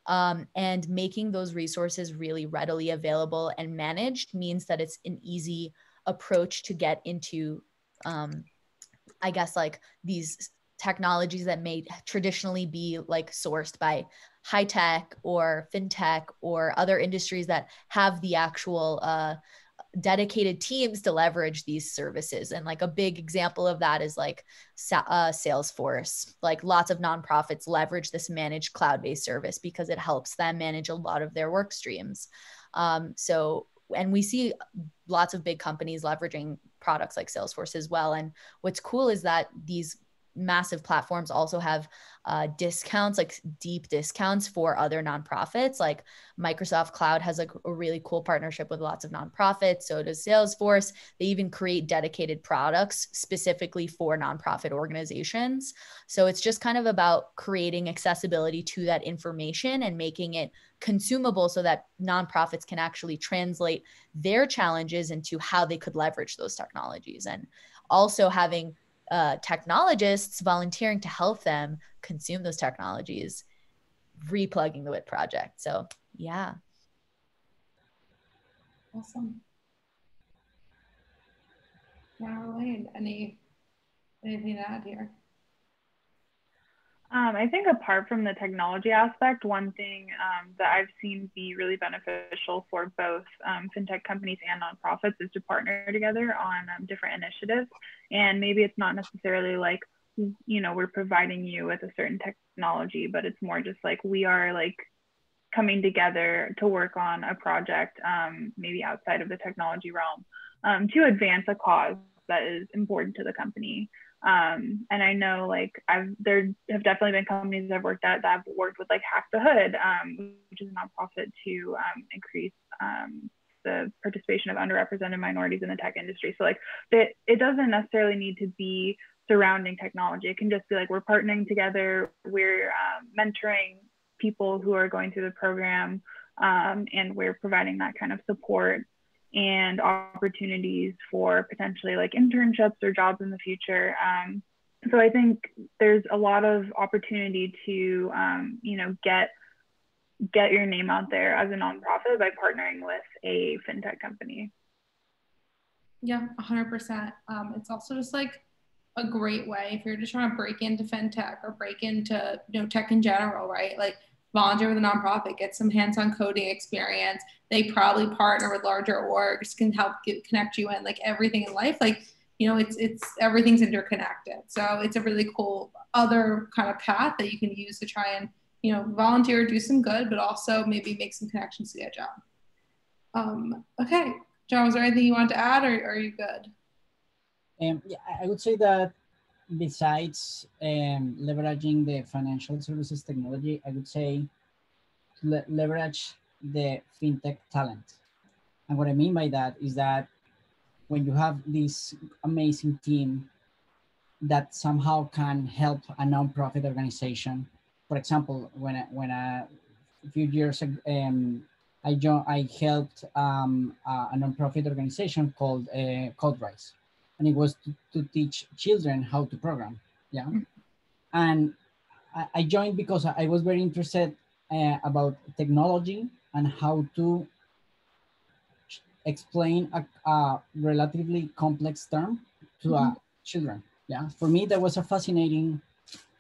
S1: Um, and making those resources really readily available and managed means that it's an easy approach to get into um, i guess like these technologies that may traditionally be like sourced by high tech or fintech or other industries that have the actual uh, dedicated teams to leverage these services. And like a big example of that is like uh, salesforce. Like lots of nonprofits leverage this managed cloud-based service because it helps them manage a lot of their work streams. Um, so and we see lots of big companies leveraging products like Salesforce as well. And what's cool is that these massive platforms also have uh, discounts, like deep discounts for other nonprofits. Like Microsoft Cloud has a, a, really cool partnership with lots of nonprofits. So does Salesforce. They even create dedicated products specifically for nonprofit organizations. So it's just kind of about creating accessibility to that information and making it consumable so that nonprofits can actually translate their challenges into how they could leverage those technologies and also having uh, technologists volunteering to help them consume those technologies, replugging the WIT project. So, yeah.
S2: Awesome. Caroline, any anything to add here?
S3: Um, I think apart from the technology aspect, one thing um, that I've seen be really beneficial for both um, fintech companies and nonprofits is to partner together on um, different initiatives. And maybe it's not necessarily like, you know, we're providing you with a certain technology, but it's more just like we are like coming together to work on a project, um, maybe outside of the technology realm, um, to advance a cause that is important to the company. Um, and I know like I've there have definitely been companies I've worked at that have worked with like Hack the Hood, um, which is a nonprofit to um, increase um, the participation of underrepresented minorities in the tech industry. So like it, it doesn't necessarily need to be surrounding technology. It can just be like we're partnering together, we're um, mentoring people who are going through the program, um, and we're providing that kind of support and opportunities for potentially like internships or jobs in the future. Um, so I think there's a lot of opportunity to um, you know get get your name out there as a nonprofit by partnering with a fintech company.
S2: Yeah, 100%. Um, it's also just like a great way if you're just trying to break into fintech or break into you know tech in general, right? Like volunteer with a nonprofit, get some hands-on coding experience. They probably partner with larger orgs, can help get, connect you in like everything in life. Like you know, it's it's everything's interconnected. So it's a really cool other kind of path that you can use to try and you know volunteer, do some good, but also maybe make some connections to get a job. Um, okay, John, was there anything you want to add, or, or are you good?
S4: Um, yeah, I would say that besides um, leveraging the financial services technology, I would say le leverage the fintech talent. And what I mean by that is that when you have this amazing team that somehow can help a nonprofit organization, for example, when I, when I, a few years ago, um, I, joined, I helped um, a, a nonprofit organization called uh, CodeRise and it was to, to teach children how to program. Yeah. And I, I, joined because I was very interested uh, about technology and how to explain a, a relatively complex term to mm -hmm. children. Yeah. For me, that was a fascinating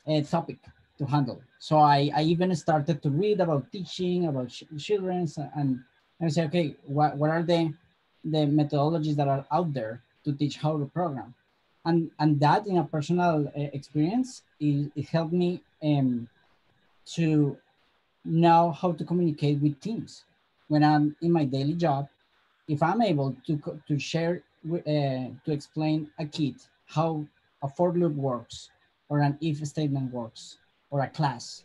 S4: uh, topic to handle. So I, I even started to read about teaching, about ch children, and, and I said, okay, what, what are the, the methodologies that are out there to teach how to program. And, and that in a personal uh, experience, it, it, helped me um, to know how to communicate with teams. When I'm in my daily job, if I'm able to, to share, uh, to explain a kid how a for loop works or an if statement works or a class,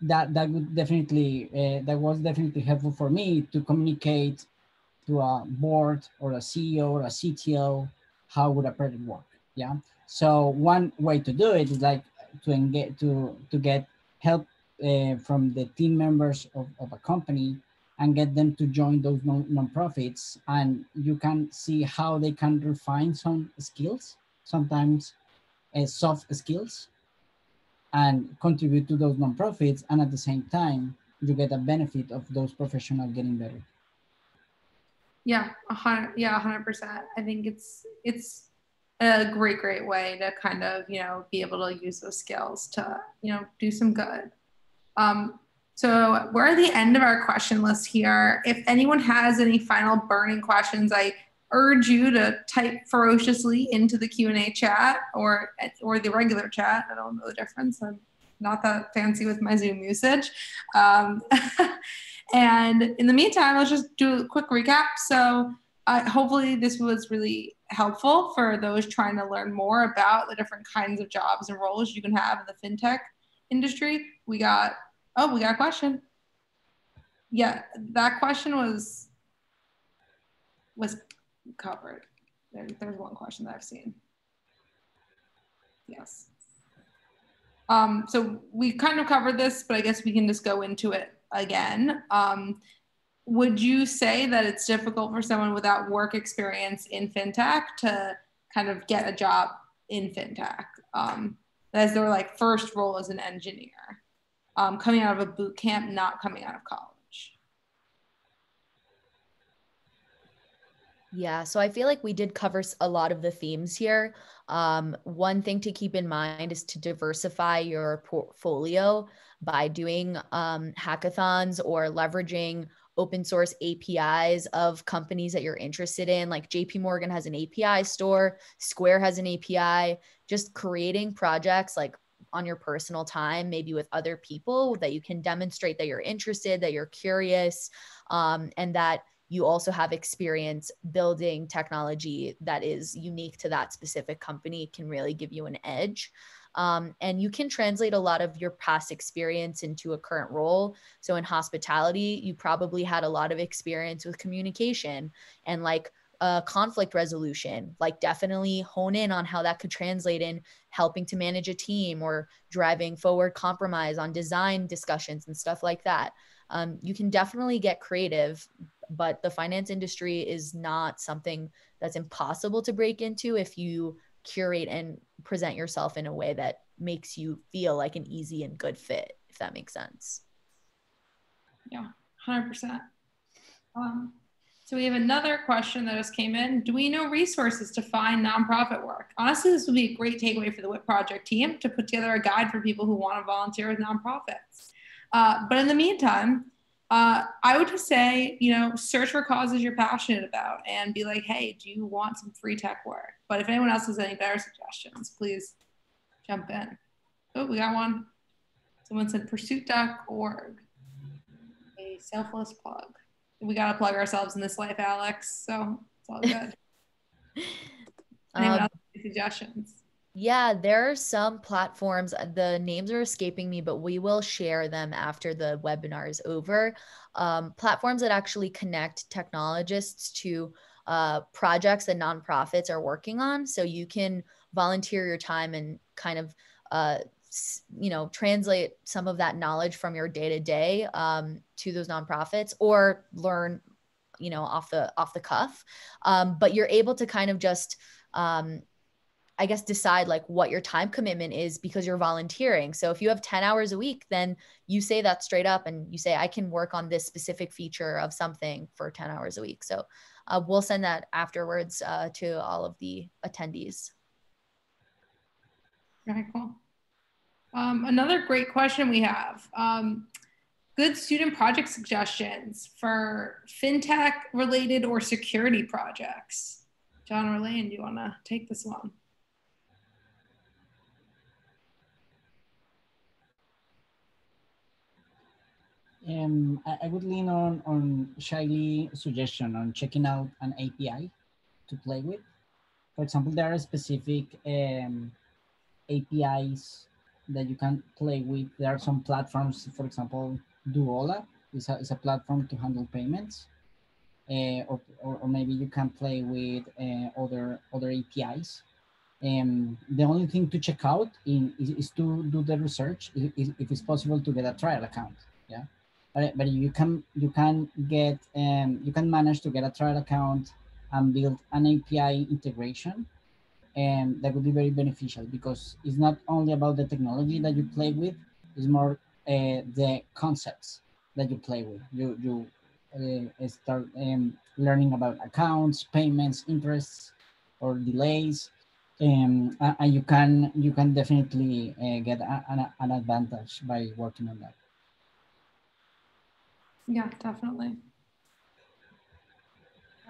S4: that, that would definitely, uh, that was definitely helpful for me to communicate to a board or a CEO or a CTO, how would a project work? Yeah. So one way to do it is like to engage to to get help uh, from the team members of, of a company and get them to join those non nonprofits and you can see how they can refine some skills sometimes uh, soft skills and contribute to those nonprofits and at the same time you get a benefit of those professionals getting better
S2: yeah, hundred. Yeah, hundred percent. I think it's it's a great, great way to kind of you know be able to use those skills to you know do some good. Um, so we're at the end of our question list here. If anyone has any final burning questions, I urge you to type ferociously into the Q and A chat or or the regular chat. I don't know the difference. I'm not that fancy with my Zoom usage. Um, And in the meantime, let's just do a quick recap. So, uh, hopefully, this was really helpful for those trying to learn more about the different kinds of jobs and roles you can have in the fintech industry. We got, oh, we got a question. Yeah, that question was was covered. There, there's one question that I've seen. Yes. Um, so we kind of covered this, but I guess we can just go into it again. Um, would you say that it's difficult for someone without work experience in fintech to kind of get a job in fintech um, as their like first role as an engineer, um, coming out of a boot camp, not coming out of college?
S1: Yeah, so I feel like we did cover a lot of the themes here. Um, one thing to keep in mind is to diversify your portfolio by doing um, hackathons or leveraging open source APIs of companies that you're interested in. Like JP Morgan has an API store, Square has an API. Just creating projects like on your personal time, maybe with other people, that you can demonstrate that you're interested, that you're curious, um, and that you also have experience building technology that is unique to that specific company can really give you an edge. Um, and you can translate a lot of your past experience into a current role. So in hospitality, you probably had a lot of experience with communication and like uh, conflict resolution like definitely hone in on how that could translate in helping to manage a team or driving forward compromise on design discussions and stuff like that um, you can definitely get creative but the finance industry is not something that's impossible to break into if you curate and present yourself in a way that makes you feel like an easy and good fit if that makes sense
S2: yeah 100% um, so we have another question that just came in. Do we know resources to find nonprofit work? Honestly, this would be a great takeaway for the WIT project team to put together a guide for people who want to volunteer with nonprofits. Uh, but in the meantime, uh, I would just say, you know, search for causes you're passionate about and be like, hey, do you want some free tech work? But if anyone else has any better suggestions, please jump in. Oh, we got one. Someone said pursuit.org, a selfless plug we got to plug ourselves in this life, Alex. So it's all good. Anyone um, suggestions?
S1: Yeah, there are some platforms. Uh, the names are escaping me, but we will share them after the webinar is over. Um, platforms that actually connect technologists to uh, projects that nonprofits are working on. So you can volunteer your time and kind of uh, you know translate some of that knowledge from your day to day to those nonprofits or learn you know off the off the cuff um, but you're able to kind of just um, i guess decide like what your time commitment is because you're volunteering so if you have 10 hours a week then you say that straight up and you say i can work on this specific feature of something for 10 hours a week so uh, we'll send that afterwards uh, to all of the attendees
S2: very cool um, another great question we have. Um, good student project suggestions for fintech related or security projects. John or Layne, do you want to take this one?
S4: Um, I, I, would lean on on Shylee's suggestion on checking out an API to play with. For example, there are specific um, APIs that you can play with. There are some platforms, for example, Dwolla is a, is a platform to handle payments. Uh, or, or, or, maybe you can play with uh, other other APIs. Um, the only thing to check out in, is, is to do the research if, if, it's possible to get a trial account. Yeah, but, but you can you can get um, you can manage to get a trial account and build an API integration and that would be very beneficial because it's not only about the technology that you play with it's more uh, the concepts that you play with. You you uh, start um, learning about accounts payments interests or delays. Um, and you can you can definitely uh, get a, an advantage by working on that
S2: yeah definitely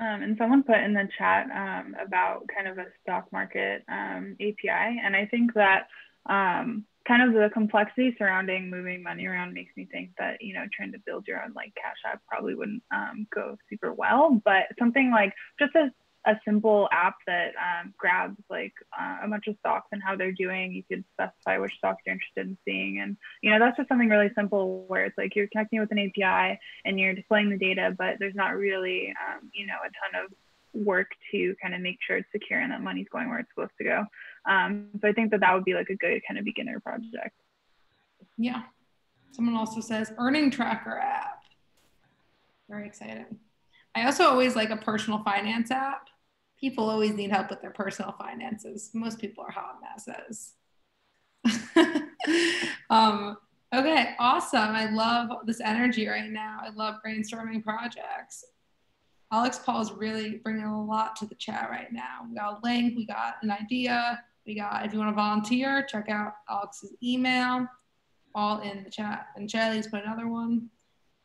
S3: um, and someone put in the chat um, about kind of a stock market um, API. And I think that um, kind of the complexity surrounding moving money around makes me think that, you know, trying to build your own like Cash App probably wouldn't um, go super well. But something like just a a simple app that um, grabs like uh, a bunch of stocks and how they're doing. You could specify which stocks you're interested in seeing. And, you know, that's just something really simple where it's like you're connecting with an API and you're displaying the data, but there's not really, um, you know, a ton of work to kind of make sure it's secure and that money's going where it's supposed to go. Um, so I think that that would be like a good kind of beginner project.
S2: Yeah. Someone also says earning tracker app. Very exciting. I also always like a personal finance app. People always need help with their personal finances. Most people are hot messes. um, okay, awesome. I love this energy right now. I love brainstorming projects. Alex Paul is really bringing a lot to the chat right now. We got a link, we got an idea, we got, if you want to volunteer, check out Alex's email, all in the chat. And Shylee's put another one.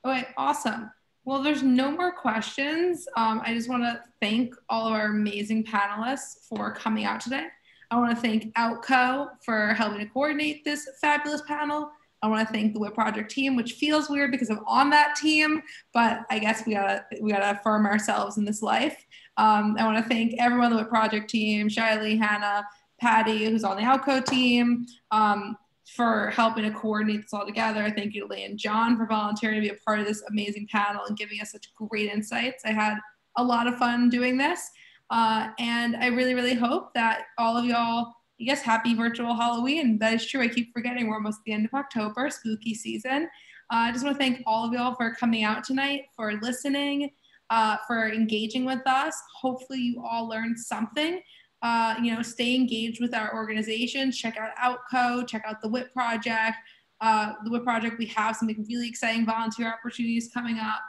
S2: Okay, awesome. Well, there's no more questions. Um, I just want to thank all of our amazing panelists for coming out today. I want to thank Outco for helping to coordinate this fabulous panel. I want to thank the WIT Project team, which feels weird because I'm on that team, but I guess we gotta we gotta affirm ourselves in this life. Um, I want to thank everyone on the WIT Project team, Shylee, Hannah, Patty, who's on the Outco team, um, for helping to coordinate this all together. I thank you to Lee and John for volunteering to be a part of this amazing panel and giving us such great insights. I had a lot of fun doing this. Uh, and I really, really hope that all of y'all, yes, happy virtual Halloween. That is true. I keep forgetting we're almost at the end of October, spooky season. Uh, I just want to thank all of y'all for coming out tonight, for listening, uh, for engaging with us. Hopefully, you all learned something. Uh, you know, stay engaged with our organizations. Check out Outco. Check out the WIT Project. Uh, the WIT Project, we have some really exciting volunteer opportunities coming up.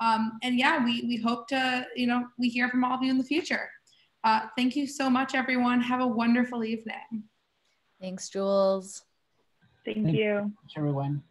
S2: Um, and yeah, we, we hope to, you know, we hear from all of you in the future. Uh, thank you so much, everyone. Have a wonderful evening.
S1: Thanks, Jules.
S3: Thank, thank you.
S4: everyone.